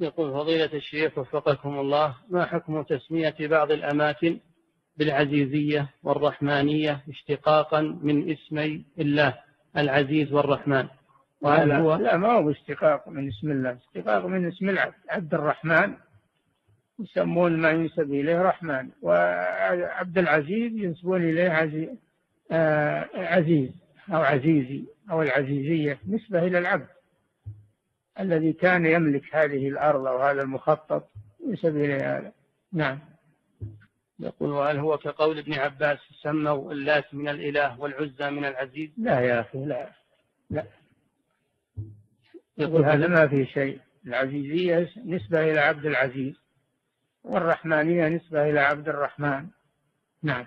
يقول فضيلة الشيخ وفقكم الله ما حكم تسمية بعض الأماكن بالعزيزية والرحمانية اشتقاقا من اسمي الله العزيز والرحمن؟ وهل هو؟ لا ما هو اشتقاق من اسم الله. اشتقاق من اسم العبد عبد الرحمن يسمون ما ينسب إليه رحمن وعبد العزيز ينسبون إليه عزيز, آه عزيز أو عزيزي أو العزيزية نسبة إلى العبد. الذي كان يملك هذه الأرض أو هذا المخطط ينسب إليه هذا نعم. يقول وهل هو كقول ابن عباس سموا اللات من الإله والعزى من العزيز؟ لا يا أخي لا لا. يقول هذا ما في شيء. العزيزية نسبة إلى عبد العزيز والرحمانية نسبة إلى عبد الرحمن. نعم.